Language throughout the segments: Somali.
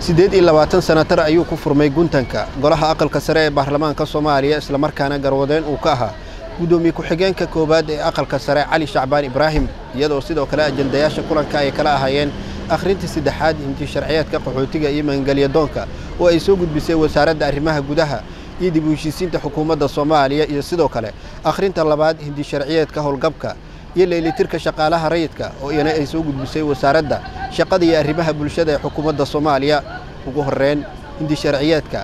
siddeed iyo labaatan sanatar ayuu ku furmay guntanka. Golaha aqalka sare ee baarlamaanka soomaaliya islamarkaana garwadeen uu ka ahaa guddoomiye ku-xigeenka koowaad ee aqalka sare cali shacbaan ibraahim iyadoo sidoo kale ajandayaasha kulanka ay kala ahaayeen akhrintii saddexaad hinti sharciyeedka qaxootiga iyo magangelyadoonka oo ay soo gudbisay wasaaradda arrimaha gudaha iyo dib u heshiisiinta xukuumadda soomaaliya iyo sidoo kale akhrinta labaad hindi sharciyeedka howlgabka iyo leelitirka shaqaalaha rayidka oo iyana ay soo gudbisay wasaaradda shaqada iyo arrimaha bulshada ee xukuumadda soomaaliya. Ugu horreyn hindi sharciyeedka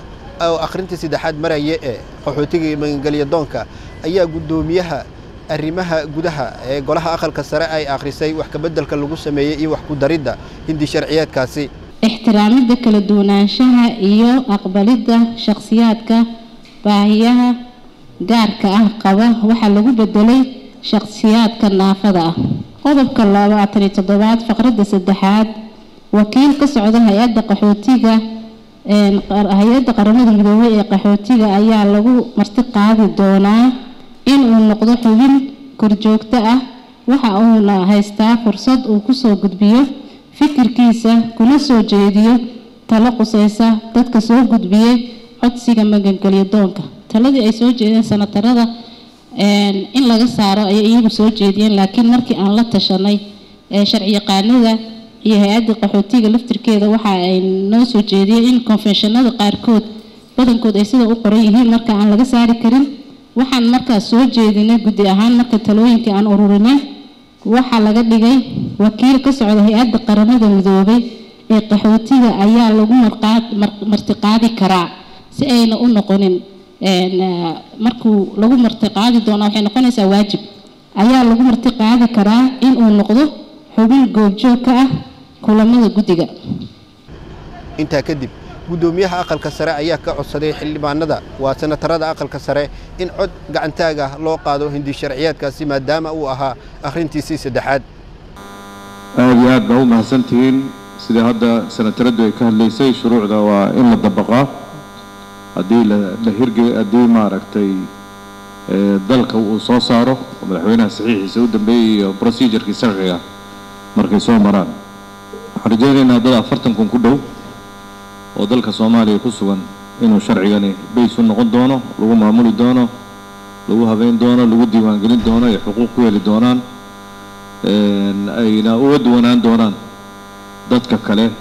oo akhrintii saddexaad maraya ee qaxootiga iyo magangelyadoonka ayaa guddoomiyaha arrimaha gudaha ee golaha aqalka sare ay akhrisay wax kabeddelka lagu sameeyey iyo wax ku daridda hindi sharciyeedkaasi. Ixtiraamidda kala duwanaanshaha iyo aqbalidda shakhsiyaadka baahiyaha gaarka ah qaba waxaa lagu bedelay shakhsiyaadka naafada ah. Qodobka labaatan iyo toddobaad faqradda saddexaad wakiil ka socda hay'adda qaxootiga hay'adda qaramada midoobey ee qaxootiga ayaa lagu marti qaadi doonaa in uu noqdo xubin korjoogto ah. Waxa uuna haystaa fursad uu ku soo gudbiyo fikirkiisa kuna soo jeediyo talo quseysa dadka soo gudbiyey codsiga magangelyo doonka. Taladii ay soo jeedeen sanatarada in laga saaro ayay iyagu soo jeediyeen laakiin markii aan la tashanay sharciyaqaanada iyo hay'adda qaxootiga laftirkeeda waxa ay noo soo jeediyeen in konfenshanada qaarkood badankood ay sida u qoran yihiin marka aan laga saari karin. Waxaan markaas soo jeedinay guddi ahaan marka talooyinkii aan ururinay. Waxaa laga dhigay wakiil ka socda hay'adda qaramada midoobay ee qaxootiga ayaa lagu martiqaadi karaa si ayna u noqonin markuu lagu martiqaadi doonaa waxay noqonaysaa waajib. Ayaa lagu martiqaadi karaa inuu noqdo xubin goobjoog ka ah kulamada guddiga. Intaa kadib guddoomiyaha aqalka sare ayaa ka codsaday xildhibaanada. Waa sanatarada aqalka sare in cod gacantaag ah loo qaado hindi sharciyeedkaasi maadaama uu ahaa akhrintiisii saddexaad. Aada iyo aad baa u mahadsantihiin. Sidai hadda sanataraddu ay ka hadlaysay shuruucda waa in la dabaqaa haddii haddii maaragtay dalka uu soo saaro madaxweynaha saxiixiisa u dambeeyey iyo procedurkii sharciga markay soo maraan. Waxaan rajaynaynaa dad afartan kun ku dhow oo dalka soomaaliya ku sugan inuu sharcigani bays u noqon doono lagu maamuli doono lagu habeyn doono lagu diiwaangelin doono ay xuquuq ku heli doonaan ayna uga duwanaan doonaan dadka kale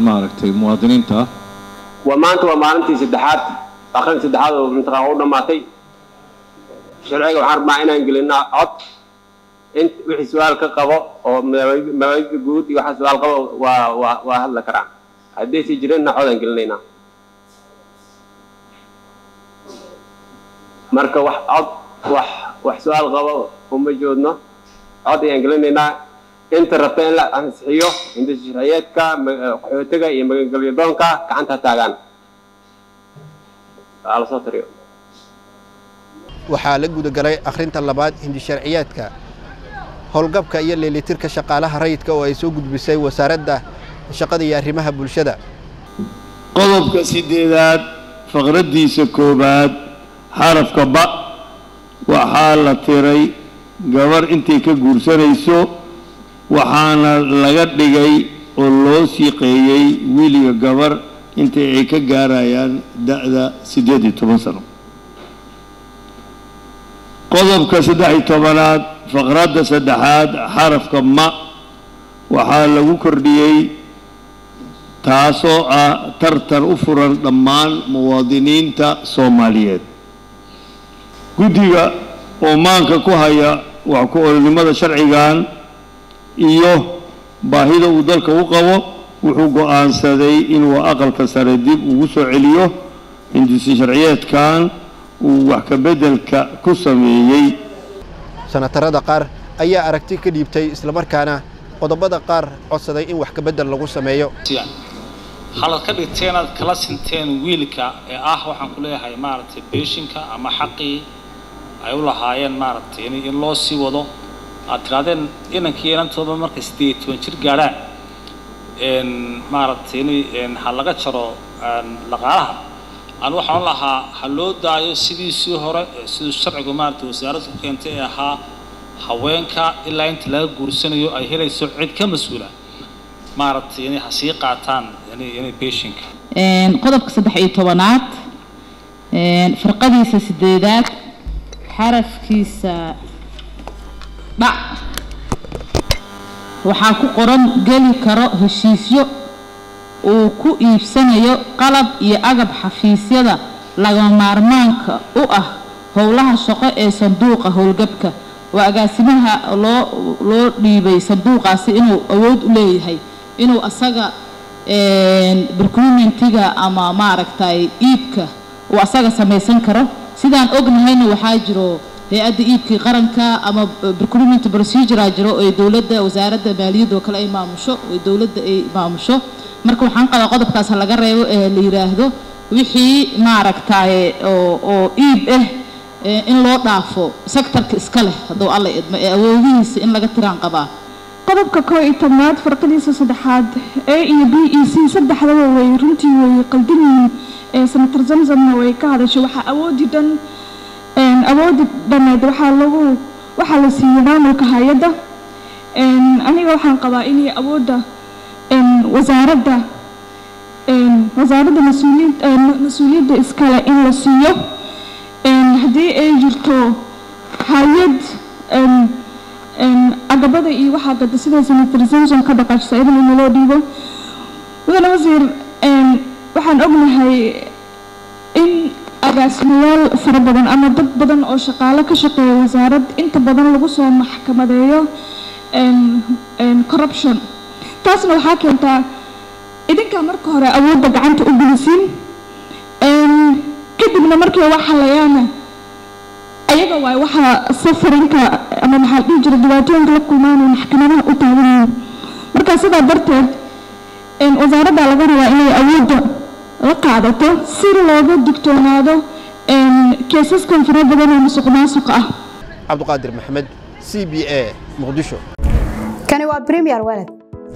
maaragtay muwaadiniinta. ah waa maanta waa maalintii saddexaad. Aqrin saddexaad oo mintaqaan u dhammaatay sharciga waxaan rabnaa inaan gelinaa cod. In wixii su'aal ka qabo oo mabaadida guud iyo waxa su'aal qabo waa waa waa hadla karaan. Haddaysi jirinna codaan gelinaynaa. Marka wax cod wax wax su'aal qabo uma joodno. Cod ayaan gelinaynaa inta rabta in la ansixiyo inta sharciyeedka qaxootiga iyo magangelyo doonka gacanta taagaan waxaa la gudagalay akhrinta labaad hindi sharciyeedka howlgabka iyo leelitirka shaqaalaha rayidka oo ay soo gudbisay wasaaradda shaqada iyo arrimaha bulshada. Qodobka sideedaad faqraddiisa koowaad xarafka ba waxaa la tiray gabar intay ka guursanayso waxaana laga dhigay oo loo siiqeeyey wiiliga gabar intai ay ka gaarayaan da-da siddeed iyo toban sano. Qodobka saddex iyo tobanaad faqradda saddexaad xarafka ma waxaa lagu kordhiyey taasoo ah tartan u furan dhammaan muwaadiniinta soomaaliyeed. Guddiga oo maanka ku haya wax ku olnimada sharcigan iyo baahida uu dalka u qabo wuxuu go'aansaday inuu aqalka sare dib ugu soo celiyo hindisi sharciyeedkan uu wax ka beddelka ku sameeyey. Sanatarada qaar ayaa aragti ka dhiibtay islamarkaana qodobada qaar codsaday in wax ka beddel lagu sameeyo. Halad ka dhigtay inaad kala sinteen wiilka ee ah waxaan ku leeyahay maaragtay beeshinka ama xaqii ay u lahaayeen maaragtay in loo sii wado aad tirahdeen inankii inantooda markay siddeed toban jir gaadhaan. Maaragtay in ha laga jaro dhaqaalaha aan waxaan lahaa ha loo daayo sidiisii hore siduu sharcigu maaragtay wasaaraddu keentay ee ahaa haweenka ilaa inta laga guursanayo ay helayso cid ka mas'uula. Maaragtay inay ha sii qaataan inay beeshinka. Qodobka saddex iyo tobanaad. Firqadiisa sideedaad xarafkiisa dhac waxaa ku qoran geli karo heshiisyo uu ku iibsanayo qalab iyo agab xafiisyada lagama maarmaanka u ah howlaha shaqo ee sanduuqa howlgabka. Waa agaasimaha loo loo dhiibay sanduuqaasi inuu awood u leeyahay inuu asaga procurementiga ama maaragtay iibka uu asaga samaysan karo. Sidaan ognahayna waxaa jiro hay'adda iibkii qaranka ama procurement procedure jiro oo dowladda wasaaradda maaliyadda oo kale ay maamusho oo dowladda ay maamusho. Marka waxaan qabaa qodobkaas ha laga reebo ee la yiraahdo wixii maaragtay oo oo iib ah in loo dhaafo sektorka iska leh hadduu alla idmo ee awoodihiisa in laga tiraan qabaa. Qodobka koo iyo tobnaad farqadiisa saddexaad a iyo b e c saddexdaba way runtii way qaldan yihiin ee senator zamzamna way ka hadashay. Waxaa awoodii dhan awoodii dhaneed waxaa lagu waxaa la siiyey maamulka hay'adda. Aniga waxaan qabaa inay awoodda wasaaradda wasaaradda mas'uuliyadda iskale in la siiyo. Haddii ay jirto hay'ad agabada iyo waxaa gada sida senator zamzam ka dhaqaajisa idan in loo dhiibo. Mudane wasiir waxaan ognahay agaasimayaal fara badan ama dad badan oo shaqaale ka shaqeeya wasaarad inta badan lagu soo maxkamadeeyo corruption. Taasna waxaa keentaa idinkaa marka hore awoodda gacanta u gelisiin kadibna markii wax halayaana ayaga waay waxaa safarinka ama maxaa dhihi jira dhibaatooyinka la kulmaan oo maxkamadaha u taagan yihiin marka sidaa darteed wasaaradda laga rabaa inay awoodda la qaadato si looga digtoonaado keesaskan fara badan oo musuq maasuq ah. Cabduqaadir maxamed c b a muqdisho. Kani waa premier walad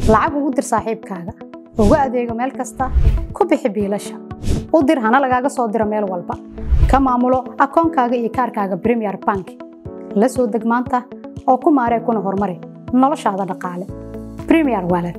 lacag ugu dir saaxiibkaaga. Ugu adeego meel kasta. Ku bixi biilasha. U dir hana lagaaga soo diro meel walba. Ka maamulo akoonkaaga iyo kaarkaaga premier bank. La soo deg maanta oo ku maaree kuna horumari. Noloshaada dhaqaale. Premier walad